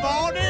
drive on.